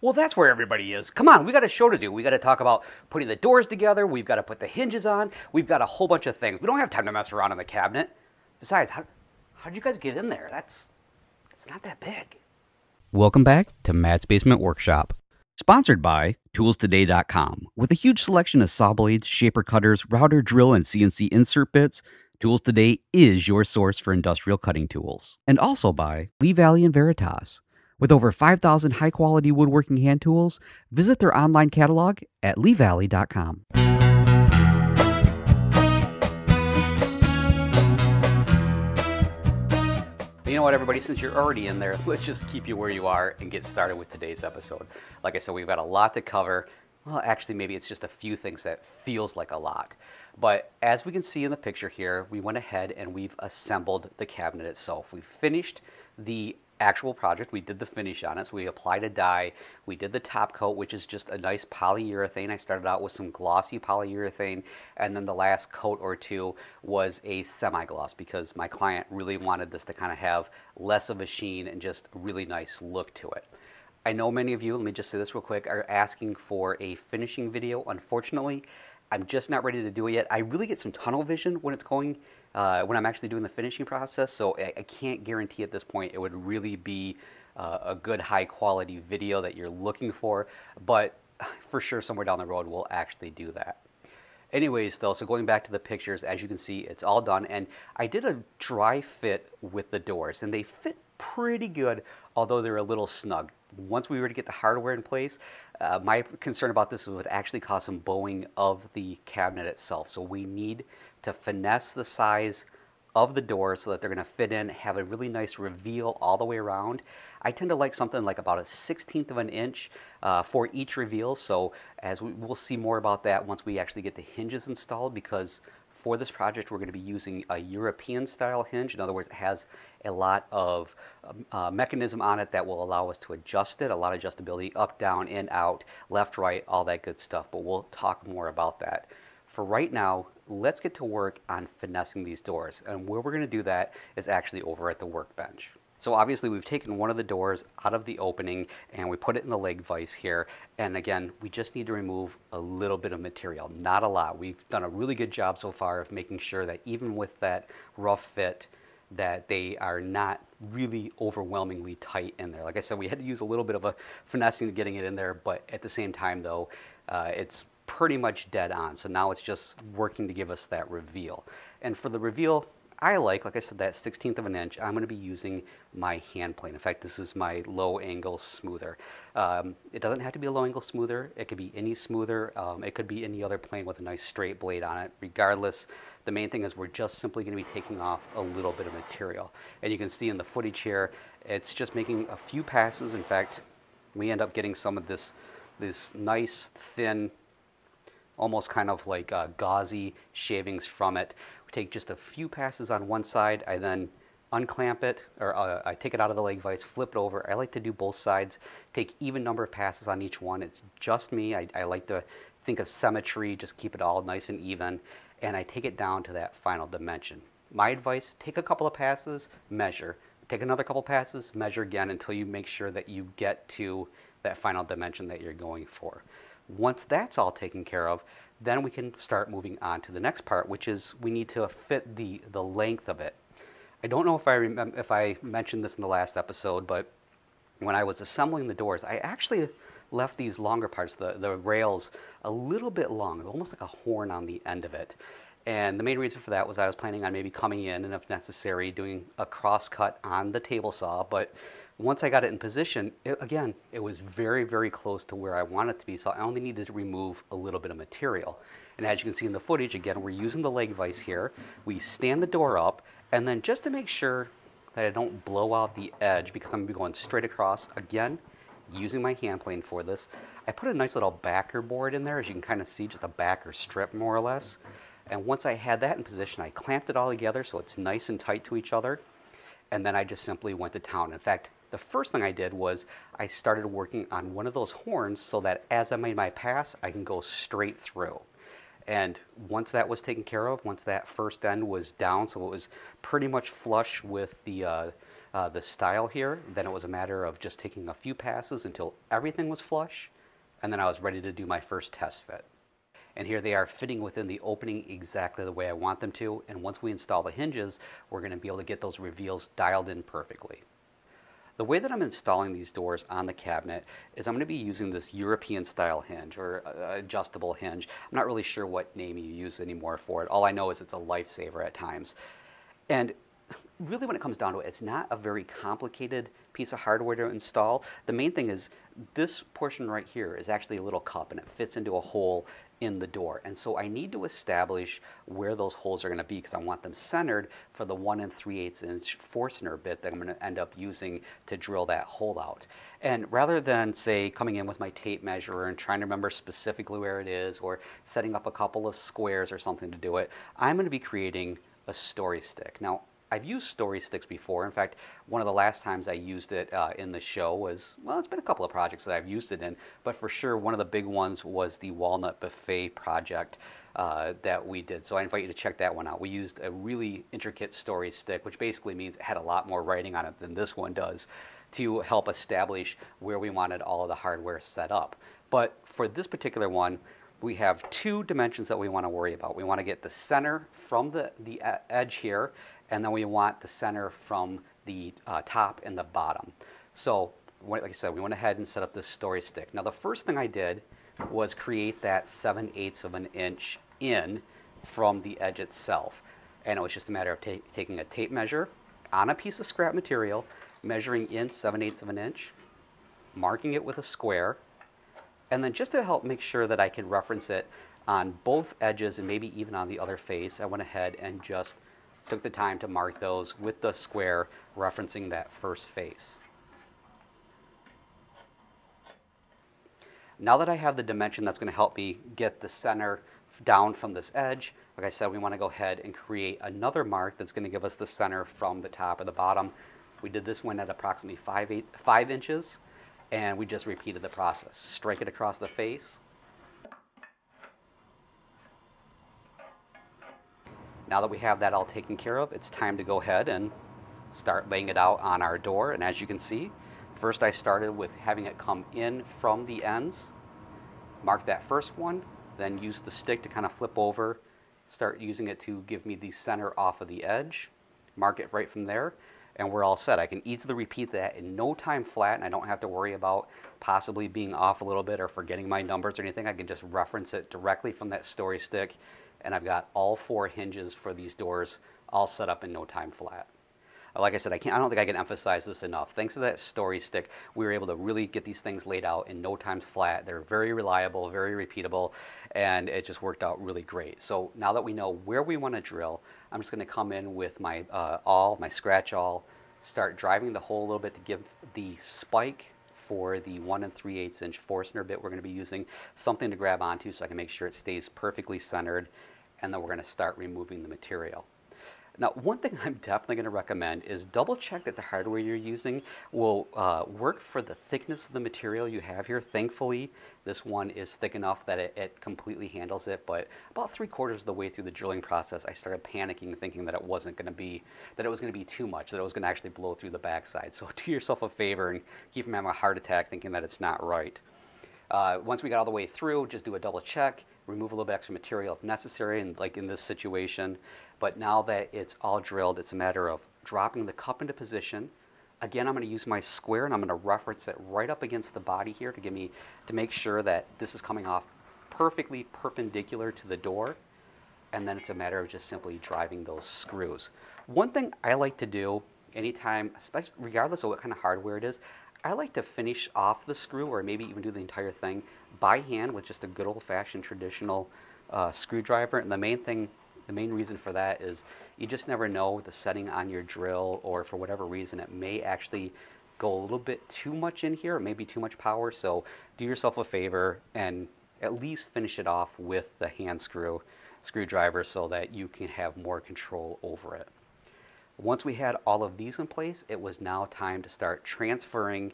Well, that's where everybody is. Come on, we got a show to do. We got to talk about putting the doors together. We've got to put the hinges on. We've got a whole bunch of things. We don't have time to mess around in the cabinet. Besides, how how'd you guys get in there? That's it's not that big. Welcome back to Matt's Basement Workshop. Sponsored by ToolsToday.com. With a huge selection of saw blades, shaper cutters, router, drill, and CNC insert bits, Tools Today is your source for industrial cutting tools. And also by Lee Valley and Veritas. With over 5,000 high quality woodworking hand tools, visit their online catalog at leevalley.com. You know what, everybody, since you're already in there, let's just keep you where you are and get started with today's episode. Like I said, we've got a lot to cover. Well, actually, maybe it's just a few things that feels like a lot. But as we can see in the picture here, we went ahead and we've assembled the cabinet itself. We've finished the actual project. We did the finish on it. So we applied a dye. We did the top coat, which is just a nice polyurethane. I started out with some glossy polyurethane, and then the last coat or two was a semi-gloss because my client really wanted this to kind of have less of a sheen and just a really nice look to it. I know many of you, let me just say this real quick, are asking for a finishing video. Unfortunately, I'm just not ready to do it yet. I really get some tunnel vision when it's going uh, when I'm actually doing the finishing process. So I, I, can't guarantee at this point it would really be uh, a good high quality video that you're looking for, but for sure somewhere down the road we'll actually do that. Anyways, though, so going back to the pictures, as you can see, it's all done, and I did a dry fit with the doors, and they fit pretty good, although they're a little snug. Once we were to get the hardware in place, uh, my concern about this would actually cause some bowing of the cabinet itself. So we need to finesse the size of the door so that they're going to fit in, have a really nice reveal all the way around. I tend to like something like about a 16th of an inch uh, for each reveal. So as we, will see more about that once we actually get the hinges installed because for this project we're going to be using a European style hinge. In other words, it has a lot of um, uh, mechanism on it that will allow us to adjust it, a lot of adjustability up, down, in, out, left, right, all that good stuff. But we'll talk more about that. For right now, let's get to work on finessing these doors. And where we're going to do that is actually over at the workbench. So obviously we've taken one of the doors out of the opening and we put it in the leg vise here. And again, we just need to remove a little bit of material, not a lot. We've done a really good job so far of making sure that even with that rough fit, that they are not really overwhelmingly tight in there. Like I said, we had to use a little bit of a finessing to getting it in there, but at the same time though, uh, it's pretty much dead on. So now it's just working to give us that reveal. And for the reveal, I like, like I said, that 16th of an inch. I'm going to be using my hand plane. In fact, this is my low angle smoother. Um, it doesn't have to be a low angle smoother. It could be any smoother. Um, it could be any other plane with a nice straight blade on it. Regardless, the main thing is we're just simply going to be taking off a little bit of material. And you can see in the footage here, it's just making a few passes. In fact, we end up getting some of this, this nice thin almost kind of like uh, gauzy shavings from it. We take just a few passes on one side, I then unclamp it, or uh, I take it out of the leg vise, flip it over. I like to do both sides, take even number of passes on each one. It's just me. I, I like to think of symmetry, just keep it all nice and even, and I take it down to that final dimension. My advice, take a couple of passes, measure. Take another couple passes, measure again until you make sure that you get to that final dimension that you're going for. Once that's all taken care of, then we can start moving on to the next part, which is we need to fit the, the length of it. I don't know if I remember if I mentioned this in the last episode, but when I was assembling the doors, I actually left these longer parts, the, the rails, a little bit long, almost like a horn on the end of it. And the main reason for that was I was planning on maybe coming in and if necessary doing a cross cut on the table saw, but once I got it in position, it, again, it was very, very close to where I want it to be, so I only needed to remove a little bit of material. And as you can see in the footage, again, we're using the leg vise here. We stand the door up, and then just to make sure that I don't blow out the edge, because I'm going to be going straight across, again, using my hand plane for this, I put a nice little backer board in there, as you can kind of see, just a backer strip, more or less. And once I had that in position, I clamped it all together so it's nice and tight to each other. And then I just simply went to town. In fact, the first thing I did was I started working on one of those horns so that as I made my pass, I can go straight through. And once that was taken care of, once that first end was down, so it was pretty much flush with the, uh, uh, the stile here, then it was a matter of just taking a few passes until everything was flush, and then I was ready to do my first test fit. And here they are fitting within the opening exactly the way I want them to. And once we install the hinges, we're going to be able to get those reveals dialed in perfectly. The way that I'm installing these doors on the cabinet is I'm going to be using this European style hinge or uh, adjustable hinge. I'm not really sure what name you use anymore for it. All I know is it's a lifesaver at times. And really when it comes down to it, it's not a very complicated piece of hardware to install. The main thing is this portion right here is actually a little cup and it fits into a hole in the door. And so I need to establish where those holes are going to be because I want them centered for the 1 and 3 8 inch Forstner bit that I'm going to end up using to drill that hole out. And rather than, say, coming in with my tape measure and trying to remember specifically where it is or setting up a couple of squares or something to do it, I'm going to be creating a story stick. Now, I've used story sticks before. In fact, one of the last times I used it uh, in the show was, well, it's been a couple of projects that I've used it in, but for sure, one of the big ones was the Walnut Buffet project uh, that we did. So I invite you to check that one out. We used a really intricate story stick, which basically means it had a lot more writing on it than this one does, to help establish where we wanted all of the hardware set up. But for this particular one, we have two dimensions that we want to worry about. We want to get the center from the, the edge here, and then we want the center from the uh, top and the bottom. So, like I said, we went ahead and set up this story stick. Now, the first thing I did was create that 7 eighths of an inch in from the edge itself. And it was just a matter of ta taking a tape measure on a piece of scrap material, measuring in 7 eighths of an inch, marking it with a square, and then just to help make sure that I can reference it on both edges and maybe even on the other face, I went ahead and just took the time to mark those with the square referencing that first face. Now that I have the dimension that's going to help me get the center down from this edge, like I said, we want to go ahead and create another mark that's going to give us the center from the top or the bottom. We did this one at approximately five, eight, five inches, and we just repeated the process. Strike it across the face, Now that we have that all taken care of, it's time to go ahead and start laying it out on our door. And as you can see, first I started with having it come in from the ends. Mark that first one, then use the stick to kind of flip over, start using it to give me the center off of the edge. Mark it right from there, and we're all set. I can easily repeat that in no time flat, and I don't have to worry about possibly being off a little bit or forgetting my numbers or anything. I can just reference it directly from that story stick and I've got all four hinges for these doors all set up in no time flat. Like I said, I, can't, I don't think I can emphasize this enough. Thanks to that story stick, we were able to really get these things laid out in no time flat. They're very reliable, very repeatable, and it just worked out really great. So now that we know where we want to drill, I'm just going to come in with my uh, awl, my scratch awl, start driving the hole a little bit to give the spike for the 1 and 3 8 inch Forstner bit we're going to be using something to grab onto so I can make sure it stays perfectly centered and then we're going to start removing the material. Now, one thing I'm definitely going to recommend is double check that the hardware you're using will uh, work for the thickness of the material you have here. Thankfully, this one is thick enough that it, it, completely handles it, but about three quarters of the way through the drilling process, I started panicking thinking that it wasn't going to be, that it was going to be too much, that it was going to actually blow through the backside. So do yourself a favor and keep from having a heart attack thinking that it's not right. Uh, once we got all the way through, just do a double check remove a little bit extra material if necessary, and like in this situation. But now that it's all drilled, it's a matter of dropping the cup into position. Again, I'm going to use my square and I'm going to reference it right up against the body here to give me to make sure that this is coming off perfectly perpendicular to the door. And then it's a matter of just simply driving those screws. One thing I like to do anytime, especially regardless of what kind of hardware it is, I like to finish off the screw or maybe even do the entire thing by hand with just a good old-fashioned traditional uh, screwdriver. And the main thing, the main reason for that is you just never know the setting on your drill or for whatever reason it may actually go a little bit too much in here, maybe too much power. So do yourself a favor and at least finish it off with the hand screw screwdriver so that you can have more control over it. Once we had all of these in place, it was now time to start transferring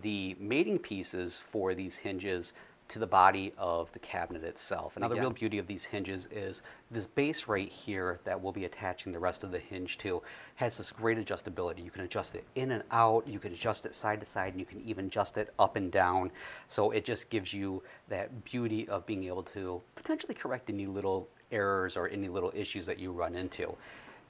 the mating pieces for these hinges to the body of the cabinet itself. And now the real beauty of these hinges is this base right here that we'll be attaching the rest of the hinge to has this great adjustability. You can adjust it in and out, you can adjust it side to side, and you can even adjust it up and down. So it just gives you that beauty of being able to potentially correct any little errors or any little issues that you run into.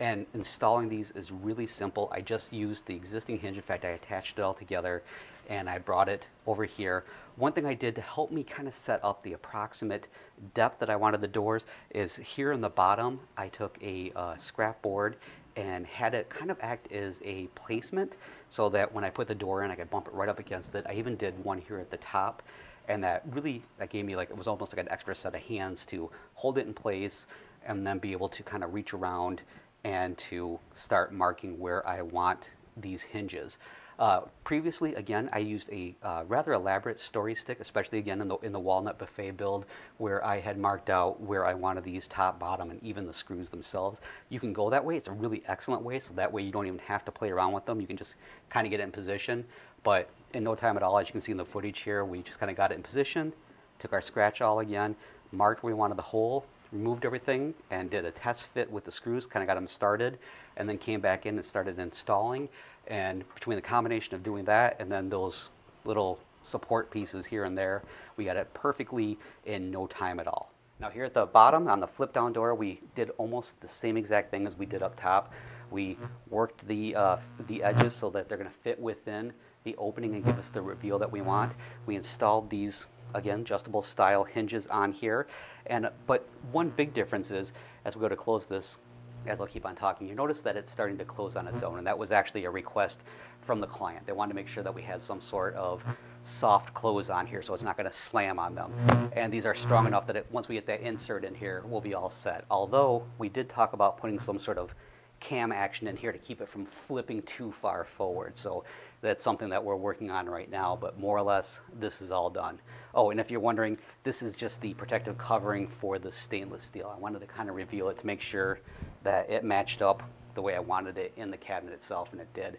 And installing these is really simple. I just used the existing hinge. In fact, I attached it all together and I brought it over here. One thing I did to help me kind of set up the approximate depth that I wanted the doors is here in the bottom, I took a uh, scrap board and had it kind of act as a placement so that when I put the door in, I could bump it right up against it. I even did one here at the top and that really that gave me like it was almost like an extra set of hands to hold it in place and then be able to kind of reach around and to start marking where I want these hinges. Uh, previously, again, I used a uh, rather elaborate story stick, especially again in the, in the walnut buffet build, where I had marked out where I wanted these top, bottom, and even the screws themselves. You can go that way. It's a really excellent way, so that way you don't even have to play around with them. You can just kind of get it in position. But in no time at all, as you can see in the footage here, we just kind of got it in position, took our scratch awl again, marked where we wanted the hole, removed everything, and did a test fit with the screws, kind of got them started, and then came back in and started installing. And between the combination of doing that and then those little support pieces here and there, we got it perfectly in no time at all. Now here at the bottom on the flip down door, we did almost the same exact thing as we did up top. We worked the, uh, the edges so that they're going to fit within the opening and give us the reveal that we want. We installed these, again, adjustable style hinges on here. And, but one big difference is, as we go to close this, as I'll keep on talking, you notice that it's starting to close on its mm-hmm. own, and that was actually a request from the client. They wanted to make sure that we had some sort of soft close on here so it's not going to slam on them. Mm-hmm. And these are strong enough that it, once we get that insert in here, we'll be all set. Although we did talk about putting some sort of cam action in here to keep it from flipping too far forward. So that's something that we're working on right now, but more or less, this is all done. Oh, and if you're wondering, this is just the protective covering for the stainless steel. I wanted to kind of reveal it to make sure that it matched up the way I wanted it in the cabinet itself, and it did.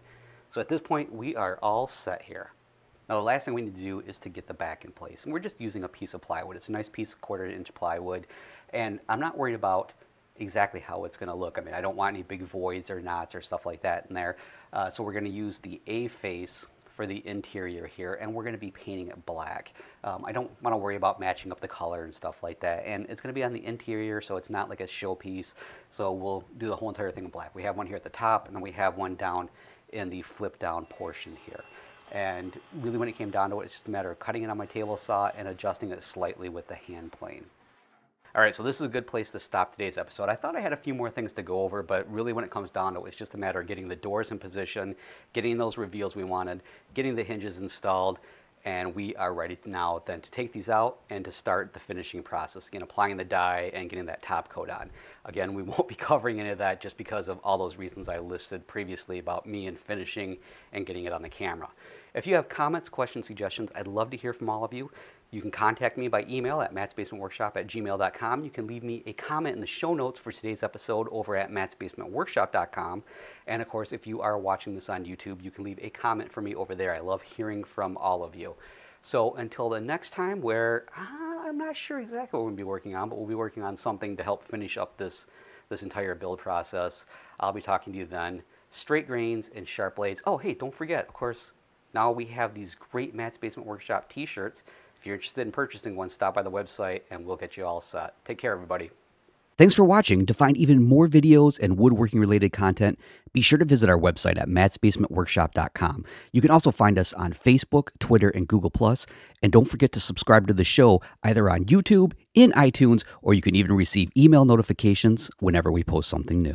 So at this point, we are all set here. Now the last thing we need to do is to get the back in place. And we're just using a piece of plywood. It's a nice piece of quarter inch plywood. And I'm not worried about exactly how it's going to look. I mean, I don't want any big voids or knots or stuff like that in there. Uh, so we're going to use the A-face for the interior here, and we're going to be painting it black. Um, I don't want to worry about matching up the color and stuff like that. And it's going to be on the interior, so it's not like a showpiece. So we'll do the whole entire thing in black. We have one here at the top, and then we have one down in the flip down portion here. And really when it came down to it, it's just a matter of cutting it on my table saw and adjusting it slightly with the hand plane. All right, so this is a good place to stop today's episode. I thought I had a few more things to go over, but really when it comes down to it, it's just a matter of getting the doors in position, getting those reveals we wanted, getting the hinges installed, and we are ready now then to take these out and to start the finishing process, again, applying the dye and getting that top coat on. Again, we won't be covering any of that just because of all those reasons I listed previously about me and finishing and getting it on the camera. If you have comments, questions, suggestions, I'd love to hear from all of you. You can contact me by email at mattsbasementworkshop at gmail.com. You can leave me a comment in the show notes for today's episode over at mattsbasementworkshop.com. And of course, if you are watching this on YouTube, you can leave a comment for me over there. I love hearing from all of you. So until the next time, where uh, I'm not sure exactly what we'll be working on, but we'll be working on something to help finish up this, this entire build process. I'll be talking to you then. Straight grains and sharp blades. Oh, hey, don't forget, of course, now we have these great Matt's Basement Workshop t-shirts. If you're interested in purchasing one, stop by the website and we'll get you all set. Take care, everybody. Thanks for watching. To find even more videos and woodworking related content, be sure to visit our website at mattsbasementworkshop.com. You can also find us on Facebook, Twitter, and Google+. And don't forget to subscribe to the show either on YouTube, in iTunes, or you can even receive email notifications whenever we post something new.